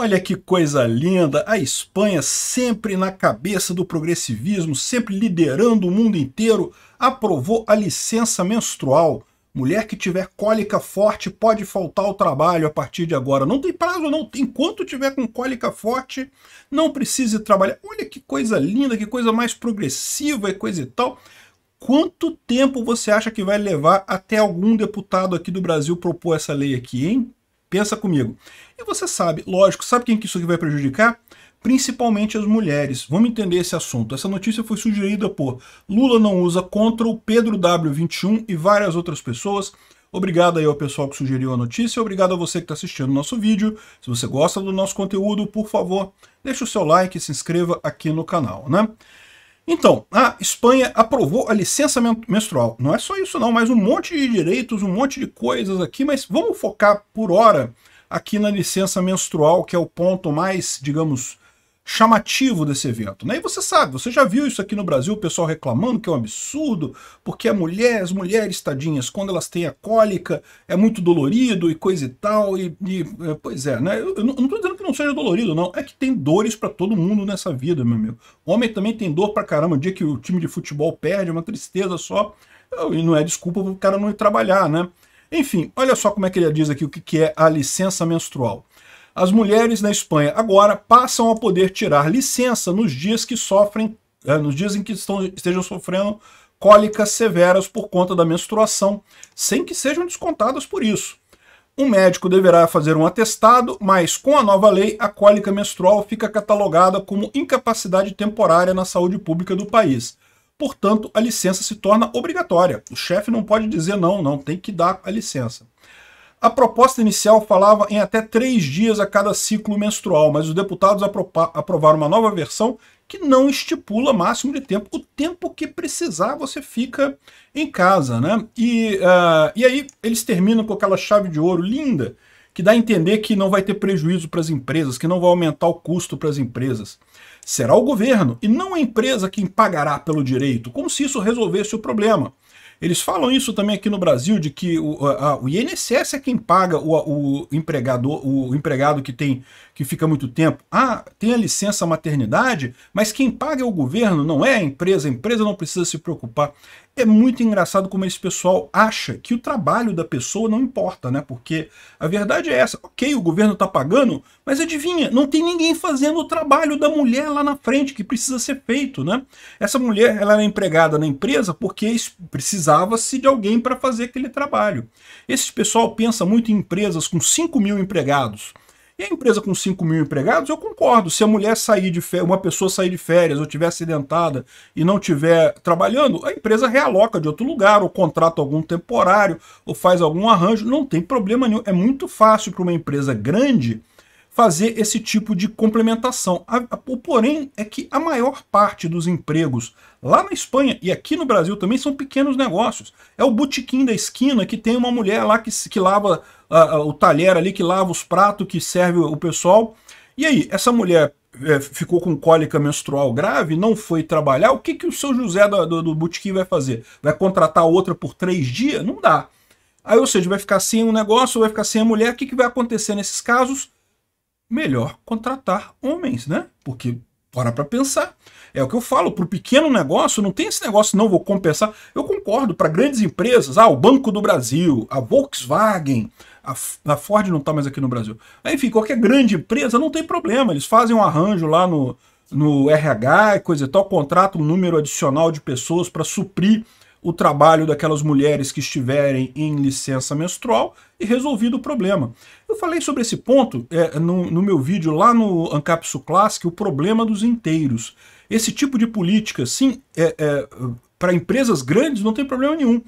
Olha que coisa linda! A Espanha, sempre na cabeça do progressivismo, sempre liderando o mundo inteiro, aprovou a licença menstrual. Mulher que tiver cólica forte pode faltar ao trabalho a partir de agora. Não tem prazo, não. Enquanto tiver com cólica forte, não precise trabalhar. Olha que coisa linda, que coisa mais progressiva e coisa e tal. Quanto tempo você acha que vai levar até algum deputado aqui do Brasil propor essa lei aqui, hein? Pensa comigo. E você sabe, lógico, sabe quem que isso aqui vai prejudicar? Principalmente as mulheres. Vamos entender esse assunto. Essa notícia foi sugerida por Lula não usa contra o Pedro W21 e várias outras pessoas. Obrigado aí ao pessoal que sugeriu a notícia, obrigado a você que está assistindo o nosso vídeo. Se você gosta do nosso conteúdo, por favor, deixe o seu like e se inscreva aqui no canal, né? Então, a Espanha aprovou a licença menstrual. Não é só isso não, mas um monte de direitos, um monte de coisas aqui, mas vamos focar por hora aqui na licença menstrual, que é o ponto mais, digamos, chamativo desse evento. Né? E você sabe, você já viu isso aqui no Brasil, o pessoal reclamando que é um absurdo, porque a mulher, as mulheres, tadinhas, quando elas têm a cólica, é muito dolorido e coisa e tal, e, e é, pois é, né? Eu, não estou dizendo que não seja dolorido, não, é que tem dores para todo mundo nessa vida, meu amigo. Homem também tem dor pra caramba, o dia que o time de futebol perde, é uma tristeza só, e não é desculpa para o cara não ir trabalhar, né? Enfim, olha só como é que ele diz aqui o que é a licença menstrual. As mulheres na Espanha agora passam a poder tirar licença nos dias que sofrem, é, nos dias em que estão, estejam sofrendo cólicas severas por conta da menstruação, sem que sejam descontadas por isso. Um médico deverá fazer um atestado, mas com a nova lei, a cólica menstrual fica catalogada como incapacidade temporária na saúde pública do país. Portanto, a licença se torna obrigatória. O chefe não pode dizer não, não, tem que dar a licença. A proposta inicial falava em até três dias a cada ciclo menstrual, mas os deputados aprovaram uma nova versão que não estipula máximo de tempo. O tempo que precisar você fica em casa, né? E, uh, e aí eles terminam com aquela chave de ouro linda que dá a entender que não vai ter prejuízo para as empresas, que não vai aumentar o custo para as empresas. Será o governo e não a empresa quem pagará pelo direito, como se isso resolvesse o problema. Eles falam isso também aqui no Brasil, de que o, a, o INSS é quem paga o, o, empregador, o empregado que tem que fica muito tempo. Ah, tem a licença maternidade, mas quem paga é o governo, não é a empresa. A empresa não precisa se preocupar. É muito engraçado como esse pessoal acha que o trabalho da pessoa não importa, né? Porque a verdade é essa. Ok, o governo está pagando, mas adivinha, não tem ninguém fazendo o trabalho da mulher lá na frente que precisa ser feito, né? Essa mulher, ela era empregada na empresa porque precisava-se de alguém para fazer aquele trabalho. Esse pessoal pensa muito em empresas com 5 mil empregados. E a empresa com 5 mil empregados, eu concordo. Se a mulher sair de férias, uma pessoa sair de férias ou estiver acidentada e não estiver trabalhando, a empresa realoca de outro lugar, ou contrata algum temporário, ou faz algum arranjo. Não tem problema nenhum. É muito fácil para uma empresa grande fazer esse tipo de complementação. O porém é que a maior parte dos empregos lá na Espanha e aqui no Brasil também são pequenos negócios. É o botequim da esquina que tem uma mulher lá que, que lava o talher ali, que lava os pratos, que serve o pessoal. E aí, essa mulher é, ficou com cólica menstrual grave, não foi trabalhar, o que, que o seu José do, do, do botequim vai fazer? Vai contratar outra por três dias? Não dá. Aí, ou seja, vai ficar sem o um negócio, vai ficar sem a mulher. O que, que vai acontecer nesses casos? melhor contratar homens, né? Porque, para para pensar, é o que eu falo, para o pequeno negócio não tem esse negócio, não vou compensar. Eu concordo, para grandes empresas, ah, o Banco do Brasil, a Volkswagen, a, a Ford não está mais aqui no Brasil. Enfim, qualquer grande empresa não tem problema, eles fazem um arranjo lá no, no RH e coisa e tal, contratam um número adicional de pessoas para suprir o trabalho daquelas mulheres que estiverem em licença menstrual e resolvido o problema. Eu falei sobre esse ponto é, no, no, meu vídeo lá no Ancapsu Classic, o problema dos inteiros. Esse tipo de política, sim, é, é, para empresas grandes não tem problema nenhum,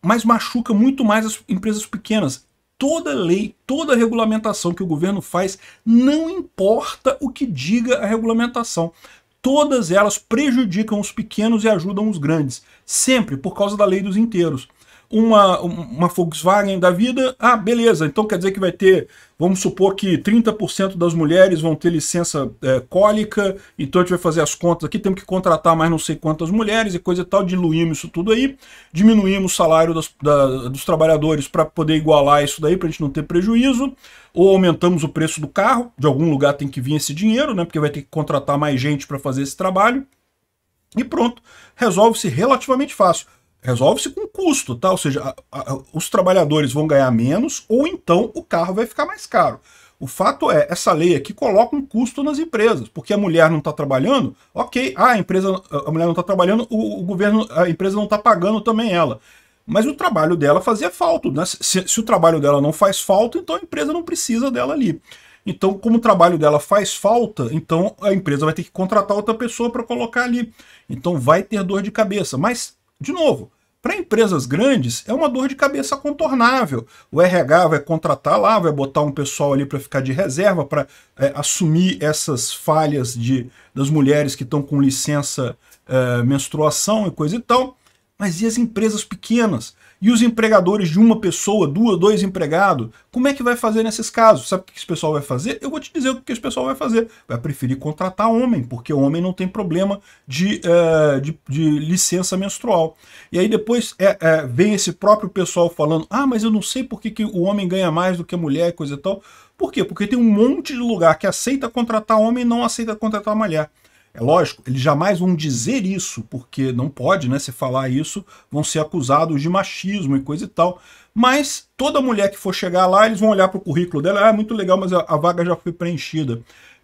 mas machuca muito mais as empresas pequenas. Toda lei, toda regulamentação que o governo faz, não importa o que diga a regulamentação todas elas prejudicam os pequenos e ajudam os grandes, sempre por causa da lei dos inteiros. Uma, uma Volkswagen da vida, ah, beleza, então quer dizer que vai ter, vamos supor que 30% das mulheres vão ter licença é, cólica, então a gente vai fazer as contas aqui, temos que contratar mais não sei quantas mulheres e coisa e tal, diluímos isso tudo aí, diminuímos o salário das, da, dos trabalhadores para poder igualar isso daí, para a gente não ter prejuízo, ou aumentamos o preço do carro, de algum lugar tem que vir esse dinheiro, né, porque vai ter que contratar mais gente para fazer esse trabalho, e pronto, resolve-se relativamente fácil resolve-se com custo, tá? Ou seja, a, a, os trabalhadores vão ganhar menos ou então o carro vai ficar mais caro. O fato é, essa lei aqui coloca um custo nas empresas, porque a mulher não está trabalhando, ok, ah, a empresa, a mulher não está trabalhando, o, o, governo, a empresa não está pagando também ela. Mas o trabalho dela fazia falta, né? Se, se o trabalho dela não faz falta, então a empresa não precisa dela ali. Então, como o trabalho dela faz falta, então a empresa vai ter que contratar outra pessoa para colocar ali. Então vai ter dor de cabeça. Mas, de novo, para empresas grandes, é uma dor de cabeça contornável. O RH vai contratar lá, vai botar um pessoal ali para ficar de reserva, para é, assumir essas falhas de, das mulheres que estão com licença é, menstruação e coisa e tal. Mas e as empresas pequenas? E os empregadores de uma pessoa, duas, dois empregados, como é que vai fazer nesses casos? Sabe o que esse pessoal vai fazer? Eu vou te dizer o que esse pessoal vai fazer. Vai preferir contratar homem, porque homem não tem problema de, uh, de, de, licença menstrual. E aí depois é, é, vem esse próprio pessoal falando, ah, mas eu não sei por que, que o homem ganha mais do que a mulher e coisa e tal. Por quê? Porque tem um monte de lugar que aceita contratar homem e não aceita contratar mulher. É lógico, eles jamais vão dizer isso, porque não pode, né? Se falar isso, vão ser acusados de machismo e coisa e tal. Mas toda mulher que for chegar lá, eles vão olhar para o currículo dela, ah, muito legal, mas a, a vaga já foi preenchida.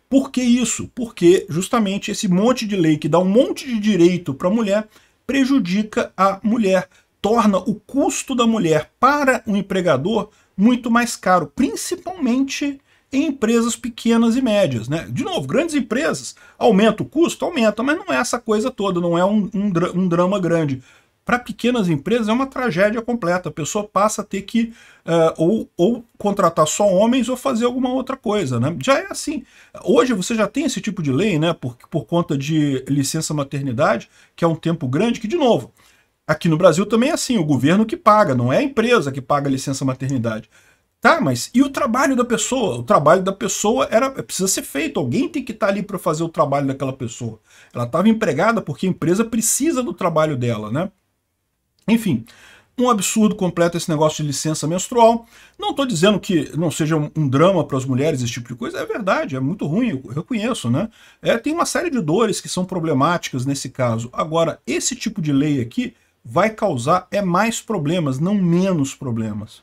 Por que isso? Porque justamente esse monte de lei que dá um monte de direito para a mulher prejudica a mulher, torna o custo da mulher para o empregador muito mais caro, principalmente em empresas pequenas e médias. Né? De novo, grandes empresas, aumenta o custo? Aumenta, mas não é essa coisa toda, não é um, um, um drama grande. Para pequenas empresas é uma tragédia completa. A pessoa passa a ter que uh, ou, ou contratar só homens ou fazer alguma outra coisa. Né? Já é assim. Hoje você já tem esse tipo de lei, né? por, por conta de licença maternidade, que é um tempo grande, que, de novo, aqui no Brasil também é assim, o governo que paga, não é a empresa que paga a licença maternidade. Tá, mas e o trabalho da pessoa? O trabalho da pessoa era precisa ser feito. Alguém tem que estar tá ali para fazer o trabalho daquela pessoa. Ela estava empregada porque a empresa precisa do trabalho dela, né? Enfim, um absurdo completo esse negócio de licença menstrual. Não estou dizendo que não seja um, drama para as mulheres esse tipo de coisa. É verdade, é muito ruim, eu reconheço, né? É, tem uma série de dores que são problemáticas nesse caso. Agora, esse tipo de lei aqui vai causar é mais problemas, não menos problemas.